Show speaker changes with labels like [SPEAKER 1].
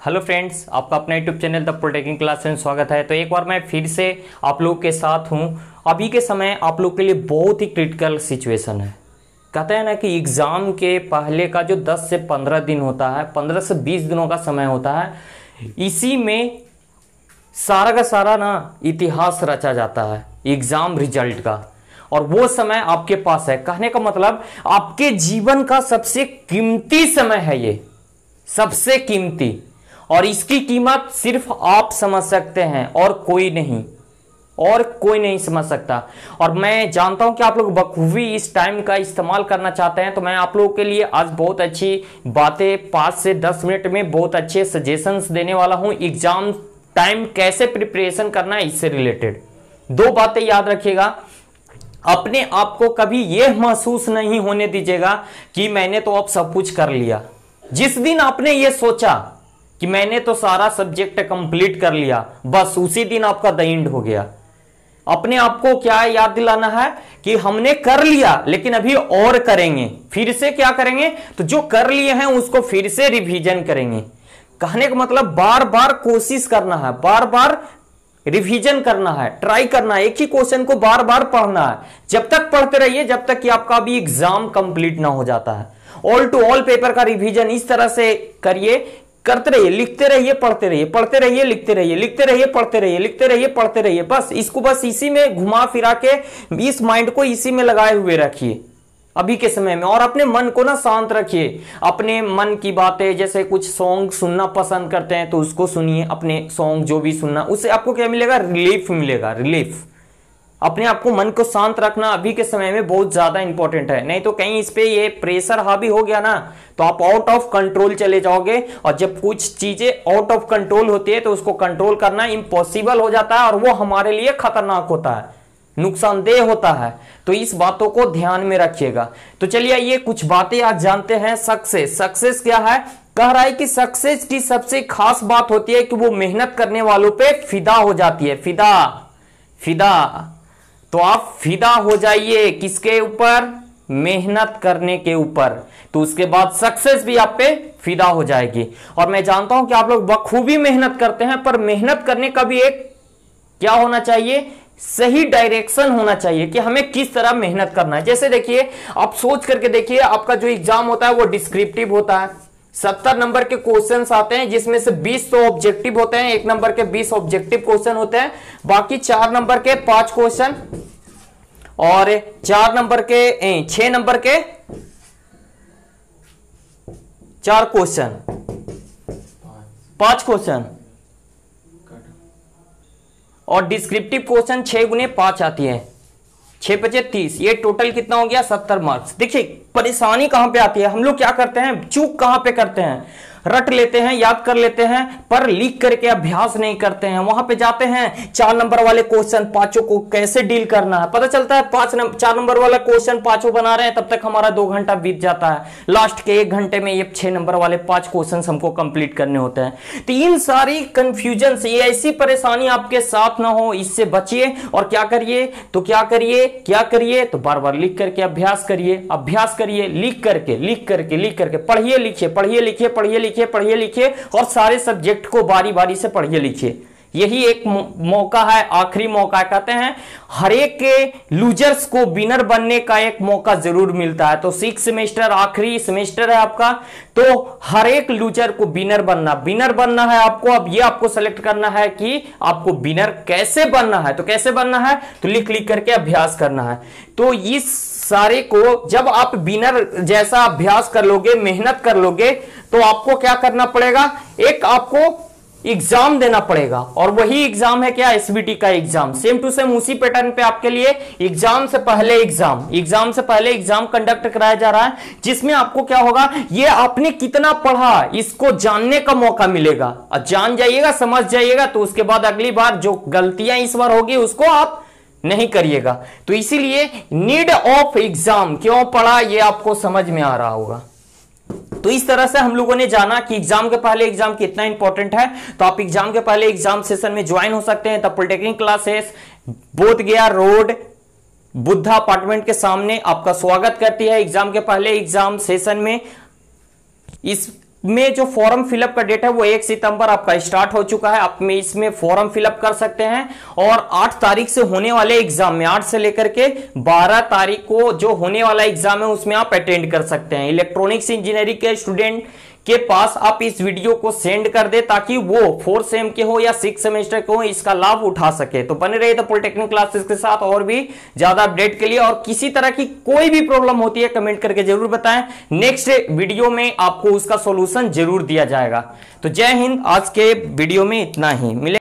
[SPEAKER 1] Hello friends, आपका अपना YouTube channel the polytechnic class में स्वागत है। तो एक बार मैं फिर से आप लोगों के साथ हूँ। अभी के समय आप लोग के लिए बहुत ही क्रिटिकल सिचुएशन है। कहते हैं ना कि एग्ज़ाम के पहले का जो 10 से 15 दिन होता है 15 से 20 दिनों का समय होता है, इसी में सारा का सारा ना इतिहास रचा जाता है एग्ज़ाम रिज़ल्ट का। और वो समय आपके पास है। कहने का मतलब आपके जीवन का सबसे कीमती समय है ये। सबसे कीमती। और इसकी कीमत सिर्फ़ आप समझ सकते हैं और कोई नहीं। और कोई नहीं समझ सकता। और मैं जानता हूँ कि आप लोग बखूबी इस टाइम का इस्तेमाल करना चाहते हैं तो मैं आप लोगों के लिए आज बहुत अच्छी बातें पाँच से दस मिनट में बहुत अच्छे सजेशंस देने वाला हूँ। एग्ज़ाम टाइम कैसे प्रिपरेशन करना है, इससे रिलेटेड दो बातें याद रखिएगा। अपने आप को कभी यह महसूस नहीं होने दीजिएगा कि मैंने तो अब सब कुछ कर लिया। जिस दिन आपने ये सोचा कि मैंने तो सारा सब्जेक्ट कंप्लीट कर लिया। बस उसी दिन आपका द एंड हो गया। अपने आप को क्या याद दिलाना है कि हमने कर लिया, लेकिन अभी और करेंगे। फिर से क्या करेंगे? तो जो कर लिए हैं, उसको फिर से रिवीजन करेंगे। कहने का मतलब बार बार कोशिश करना है बार बार रिवीजन करना है ट्राई करना है। एक ही क्वेश्चन को बार बार पढ़ना है। जब तक पढ़ते रहिए, जब तक कि आपका अभी एग्ज़ाम कंप्लीट ना हो जाता है। ऑल टू ऑल पेपर का रिवीजन इस तरह से करिए करते रहिए, लिखते रहिए, पढ़ते रहिए पढ़ते रहिए, लिखते रहिए लिखते रहिए, पढ़ते रहिए, लिखते रहिए, पढ़ते रहिए। बस इसको बस इसी में घुमा फिरा के इस माइंड को इसी में लगाए हुए रखिए। अभी के समय में और अपने मन को ना शांत रखिए। अपने मन की बातें, जैसे कुछ सॉन्ग सुनना पसंद करते हैं तो उसको सुनिए। अपने सॉन्ग जो भी सुनना, उससे आपको क्या मिलेगा? रिलीफ मिलेगा रिलीफ अपने आप को मन को शांत रखना अभी के समय में बहुत ज़्यादा इंपॉर्टेंट है। नहीं तो कहीं इस पे ये प्रेशर हावी हो गया ना तो आप आउट ऑफ़ कंट्रोल चले जाओगे और जब कुछ चीज़ें आउट ऑफ़ कंट्रोल होती है तो उसको कंट्रोल करना इम्पॉसिबल हो जाता है और वो हमारे लिए खतरनाक होता है। नुकसानदेह होता है। तो इस बातों को ध्यान में रखिएगा। तो चलिए ये कुछ बातें आज जानते हैं सक्सेस सक्सेस क्या है? कह रहा है कि सक्सेस की सबसे खास बात होती है कि वो मेहनत करने वालों पे फिदा हो जाती है। फिदा। फिदा। तो आप फिदा हो जाइए किसके ऊपर? मेहनत करने के ऊपर। तो उसके बाद सक्सेस भी आप पे फिदा हो जाएगी। और मैं जानता हूँ कि आप लोग बखूबी मेहनत करते हैं, पर मेहनत करने का भी एक क्या होना चाहिए? सही डायरेक्शन होना चाहिए कि हमें किस तरह मेहनत करना है। जैसे देखिए, आप सोच करके देखिए, आपका जो एग्ज़ाम होता है वो डिस्क्रिप्टिव होता है। सत्तर नंबर के क्वेश्चन आते हैं, जिसमें से 20 तो ऑब्जेक्टिव होते हैं, एक नंबर के 20 ऑब्जेक्टिव क्वेश्चन होते हैं, बाकी चार नंबर के पाँच क्वेश्चन और चार नंबर के छह नंबर के चार क्वेश्चन पाँच क्वेश्चन और डिस्क्रिप्टिव क्वेश्चन छह गुने पाँच आती है। छह पचे तीस, ये टोटल कितना हो गया? सत्तर मार्क्स देखिए परेशानी कहाँ पे आती है? हम लोग क्या करते हैं? चूक कहाँ पे करते हैं? रट लेते हैं, याद कर लेते हैं, पर लिख करके अभ्यास नहीं करते हैं। वहाँ पे जाते हैं, चार नंबर वाले क्वेश्चन पाँचों को कैसे डील करना है? पता चलता है, पाँच नंबर चार नंबर वाला क्वेश्चन पाँचों बना रहे हैं, तब तक हमारा दो घंटा बीत जाता है। लास्ट के एक घंटे में ये छह नंबर वाले पाँच क्वेश्चन हमको कंप्लीट करने होते हैं। तो इन सारी कंफ्यूजन ये ऐसी परेशानी आपके साथ ना हो, इससे बचिए। और क्या करिए? तो क्या करिए? क्या करिए? तो बार बार लिख करके अभ्यास करिए। अभ्यास करिए। लिख करके लिख करके लिख करके, पढ़िए, लिखिए पढ़िए लिखिए पढ़िए लिखिए पढ़िए, लिखिए और सारे सब्जेक्ट को बारी बारी से पढ़िए, लिखिए। यही एक मौका है, आखिरी मौका कहते हैं, हर एक के लूजर्स को विनर बनने का एक मौका ज़रूर मिलता है। तो सिक्स सेमेस्टर आखिरी सेमेस्टर है आपका तो हर एक लूजर को विनर बनना। विनर बनना है आपको, अब ये आपको सेलेक्ट करना है कि आपको विनर कैसे बनना है। तो कैसे बनना है? तो लिख लिख करके अभ्यास करना है। तो इस सारे को जब आप बिनर जैसा अभ्यास कर लोगे, मेहनत कर लोगे तो आपको क्या करना पड़ेगा? एक आपको एग्ज़ाम देना पड़ेगा। और वही एग्ज़ाम है क्या? एसबीटी का एग्ज़ाम सेम टू सेम उसी पैटर्न पे आपके लिए एग्ज़ाम से पहले एग्ज़ाम एग्ज़ाम से पहले एग्ज़ाम कंडक्ट कराया जा रहा है, जिसमें आपको क्या होगा? ये आपने कितना पढ़ा, इसको जानने का मौका मिलेगा। जान जाइएगा, समझ जाइएगा तो उसके बाद अगली बार जो गलतियाँ इस बार होगी, उसको आप नहीं करिएगा। तो इसीलिए नीड ऑफ़ एग्ज़ाम क्यों पढ़ा ये आपको समझ में आ रहा होगा। तो इस तरह से हम लोगों ने जाना कि एग्ज़ाम के पहले एग्ज़ाम कितना इंपॉर्टेंट है। तो आप एग्ज़ाम के पहले एग्ज़ाम सेशन में ज्वाइन हो सकते हैं। द पॉलिटेक्निक क्लासेस बोध गया रोड बुद्धा अपार्टमेंट के सामने आपका स्वागत करती है। एग्ज़ाम के पहले एग्ज़ाम सेशन में इस में जो फॉर्म फिलअप का डेट है, वो एक सितंबर आपका स्टार्ट हो चुका है। आप में इसमें फॉर्म फिलअप कर सकते हैं। और आठ तारीख से होने वाले एग्ज़ाम में, आठ से लेकर के बारह तारीख को जो होने वाला एग्ज़ाम है, उसमें आप अटेंड कर सकते हैं। इलेक्ट्रॉनिक्स इंजीनियरिंग के स्टूडेंट के पास आप इस वीडियो को सेंड कर दे ताकि वो फोर्थ सेम के हो या सिक्स सेमेस्टर के हो, इसका लाभ उठा सके। तो बने रहिए तो पॉलिटेक्निक क्लासेस के साथ और भी ज़्यादा अपडेट के लिए। और किसी तरह की कोई भी प्रॉब्लम होती है, कमेंट करके ज़रूर बताएँ। नेक्स्ट वीडियो में आपको उसका सोल्यूशन ज़रूर दिया जाएगा। तो जय हिंद, आज के वीडियो में इतना ही। मिले